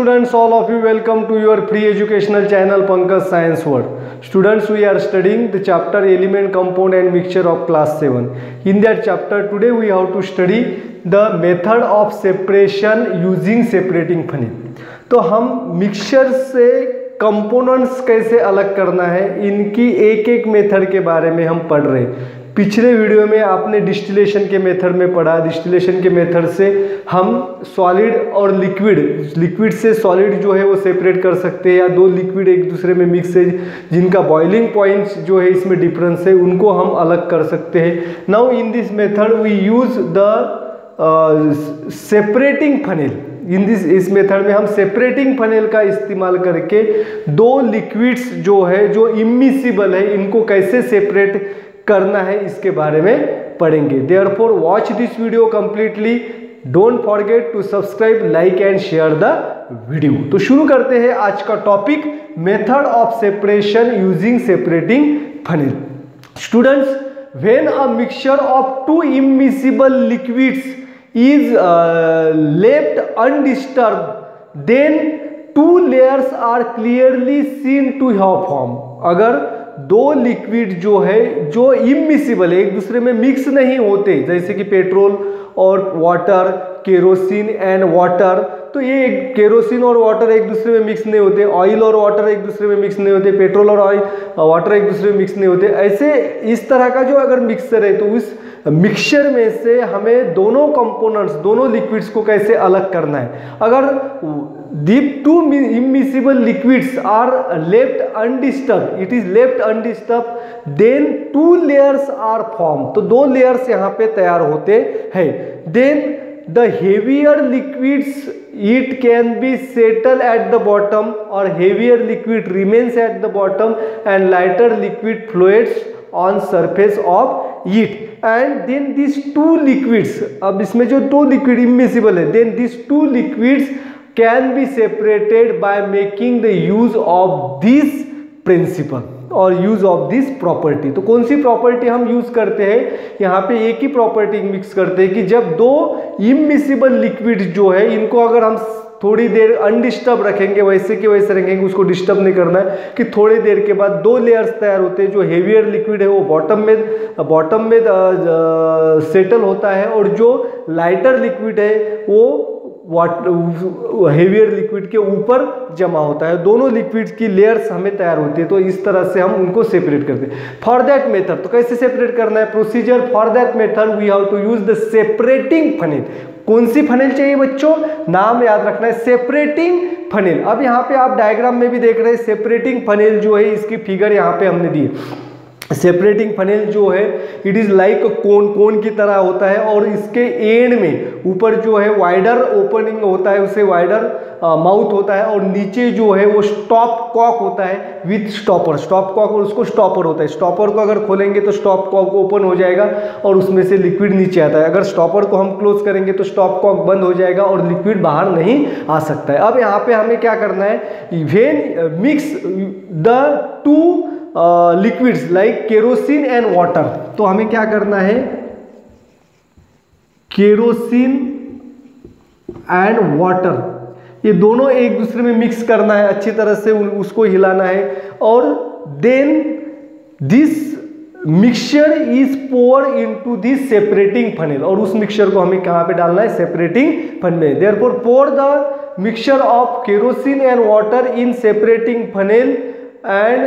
students, all of you welcome to your free educational channel Pankaj Science World. Students, we are studying the chapter element, compound and mixture of class 7. In that chapter, today we have to study the method of separation using separating funnel. तो हम mixture से components कैसे अलग करना है इनकी एक एक मेथड के बारे में हम पढ़ रहे हैं पिछले वीडियो में आपने डिस्टिलेशन के मेथड में पढ़ा। डिस्टिलेशन के मेथड से हम सॉलिड और लिक्विड लिक्विड से सॉलिड जो है वो सेपरेट कर सकते हैं या दो लिक्विड एक दूसरे में मिक्स है, जिनका बॉइलिंग पॉइंट्स जो है इसमें डिफरेंस है, उनको हम अलग कर सकते हैं। Now in this method we use the separating funnel in this इस मेथड में हम सेपरेटिंग फनेल का इस्तेमाल करके दो लिक्विड्स जो है, जो इमिसिबल है, इनको कैसे सेपरेट करना है, इसके बारे में पढ़ेंगे। Therefore watch this video completely don't forget to subscribe like and share the video तो शुरू करते हैं आज का topic method of separation using separating funnel students when a mixture of two immiscible liquids is left undisturbed then two layers are clearly seen to have form अगर दो liquid जो है, जो इमिसिबल है, एक दूसरे में मिक्स नहीं होते, जैसे कि पेट्रोल और वाटर केरोसिन एंड वाटर तो ये केरोसिन और वाटर एक दूसरे में मिक्स नहीं होते. ऑयल और वाटर एक दूसरे में मिक्स नहीं होते. पेट्रोल और ऑयल वाटर एक दूसरे में मिक्स नहीं होते. ऐसे इस तरह का जो अगर मिक्सर है तो उस मिक्सचर में से हमें दोनों कंपोनेंट्स दोनों लिक्विड्स को कैसे अलग करना है? अगर दीप two immiscible liquids are left undisturbed it is left undisturbed then two layers are form तो दो लेयर्स यहाँ पे तैयार होते हैं. Then the heavier liquids it can be settle at the bottom or heavier liquid remains at the bottom and lighter liquid floats on surface of it and then these two liquids अब इसमें जो दो liquid immiscible है then these two liquids can be separated by making the use of this principle और use of this property तो कौन सी property हम use करते हैं? यहाँ पे एक ही प्रॉपर्टी मिक्स करते हैं कि जब दो इमिसिबल लिक्विड जो है, इनको अगर हम थोड़ी देर अनडिस्टर्ब रखेंगे, वैसे के वैसे रखेंगे, उसको डिस्टर्ब नहीं करना है, कि थोड़ी देर के बाद दो लेयर्स तैयार होते हैं, जो हेवियर लिक्विड है, वो बॉटम में बॉटम में सेटल होता है, और जो लाइटर लिक्विड है, वो वाटर हेवियर लिक्विड के ऊपर जमा होता है। दोनों लिक्विड की लेयर्स हमें तैयार होती है तो इस तरह से हम उनको सेपरेट करते हैं। फॉर दैट मेथड तो कैसे सेपरेट करना है? Procedure for that method we have to use the separating funnel कौन सी फनेल चाहिए बच्चों? नाम याद रखना है सेपरेटिंग फनेल अब यहाँ पे आप डायग्राम में भी देख रहे हैं सेपरेटिंग फनेल जो है, इसकी फिगर यहाँ पे हमने दी है। सेपरेटिंग फनेल जो है it is like cone cone की तरह होता है और इसके एंड में ऊपर जो है वाइडर ओपनिंग होता है उसे वाइडर माउथ होता है और नीचे जो है वो स्टॉप कॉक होता है विथ स्टॉपर स्टॉप कॉक और उसको स्टॉपर होता है। स्टॉपर को अगर खोलेंगे तो स्टॉप कॉक ओपन हो जाएगा और उसमें से लिक्विड नीचे आता है। अगर स्टॉपर को हम क्लोज करेंगे तो स्टॉप कॉक बंद हो जाएगा और लिक्विड बाहर नहीं आ सकता है। अब यहाँ पे हमें क्या करना है? When mix the two liquids like kerosene and water तो हमें क्या करना है? केरोसिन एंड वाटर ये दोनों एक दूसरे में मिक्स करना है, अच्छी तरह से उसको हिलाना है। और then this mixture is pour into this separating funnel और उस मिक्सचर को हमें कहाँ पे डालना है? सेपरेटिंग फन में। Therefore pour the mixture of kerosene and water in separating funnel and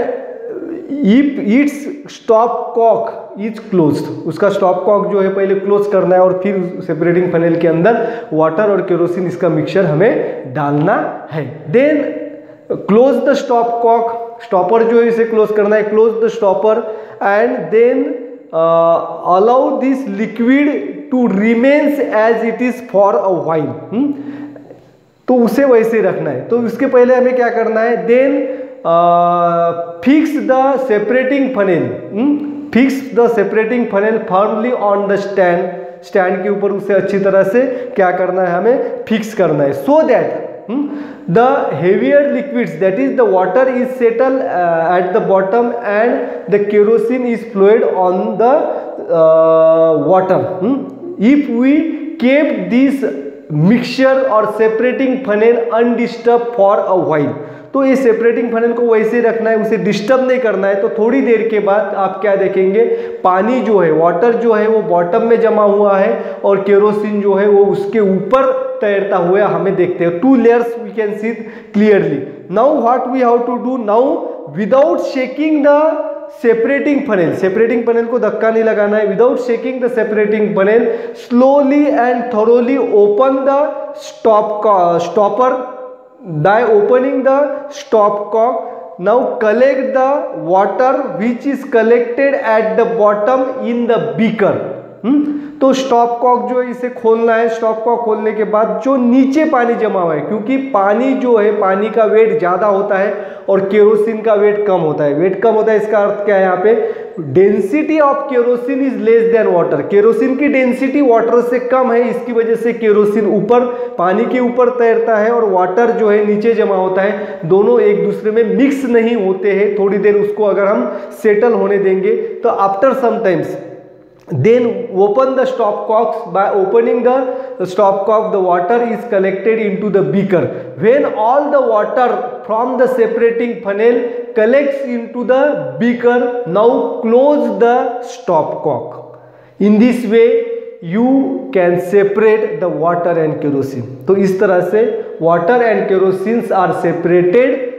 its stop cock is close उसका स्टॉप कॉक जो है पहले क्लोज करना है और फिर सेपरेटिंग फनेल के अंदर वाटर और केरोसिन इसका मिक्सचर हमें डालना है। Then close the stop cock stopper जो है इसे क्लोज करना है। Close the stopper and then allow this liquid to remains as it is for a while तो उसे वैसे रखना है। तो उसके पहले हमें क्या करना है? Then fix the separating funnel fix the separating funnel firmly on the stand stand के ऊपर उसे अच्छी तरह से क्या करना है हमें? फिक्स करना है। So that the heavier liquids that is the water is settle at the bottom and the kerosene is floated on the water if we keep this mixture और separating funnel undisturbed for a while तो ये separating funnel को वैसे रखना है, उसे disturb नहीं करना है तो थोड़ी देर के बाद आप क्या देखेंगे, पानी जो है वाटर जो है, वो बॉटम में जमा हुआ है और केरोसिन जो है, वो उसके ऊपर तैरता हुआ हमें देखते हैं। Two layers we can see clearly now what we have to do now without shaking the separating funnel separating funnel को धक्का नहीं लगाना है. Without shaking the separating funnel slowly and thoroughly open the stop stopper by opening the stop cock now collect the water which is collected at the bottom in the beaker hmm? तो stop Kock जो है इसे खोलना है stop Kock खोलने के बाद जो नीचे पानी जमा हुआ है, क्योंकि पानी जो है, पानी का वेट ज़्यादा होता है और केरोसिन का वेट कम होता है। वेट कम होता है, इसका अर्थ क्या है यहाँ पे? Density of kerosene is less than water kerosene की डेंसिटी वाटर से कम है, इसकी वजह से केरोसिन ऊपर, पानी के ऊपर तैरता है और वाटर जो है नीचे जमा होता है। दोनों एक दूसरे में मिक्स नहीं होते हैं। थोड़ी देर उसको अगर हम सेटल होने देंगे तो after sometimes then open the stop cocks by opening the stop cock the water is collected into the beaker when all the water from the separating funnel collects into the beaker now close the stop cock in this way you can separate the water and kerosene तो इस तरह से water and kerosene are separated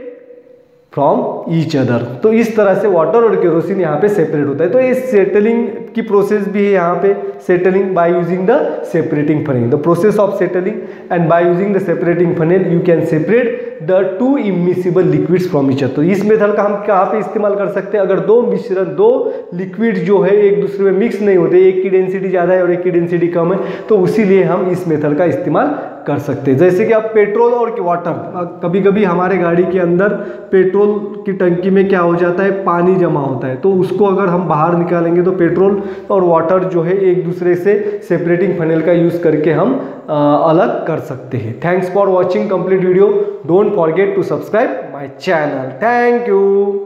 from each other तो इस तरह से water और kerosene यहाँ पे सेपरेट होता है। तो ये सेटलिंग की प्रोसेस भी है यहाँ पे। Settling by using the separating funnel the process of settling and by using the separating funnel you can separate the two immiscible liquids from each तो इस मेथड का हम कहाँ पे इस्तेमाल कर सकते हैं? अगर दो मिश्रण दो लिक्विड जो है एक दूसरे में मिक्स नहीं होते एक की डेंसिटी ज़्यादा है और एक की डेंसिटी कम है तो उसीलिए हम इस मेथड का इस्तेमाल कर सकते हैं। जैसे कि आप पेट्रोल और वाटर कभी कभी हमारे गाड़ी के अंदर पेट्रोल की टंकी में क्या हो जाता है? पानी जमा होता है। तो उसको अगर हम बाहर निकालेंगे तो पेट्रोल और वाटर जो है एक दूसरे से सेपरेटिंग फनेल का यूज़ करके हम आ, अलग कर सकते हैं। Thanks for watching complete video don't don't forget to subscribe my channel. Thank you.